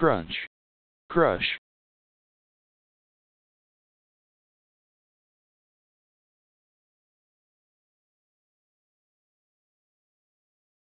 crunch, crush.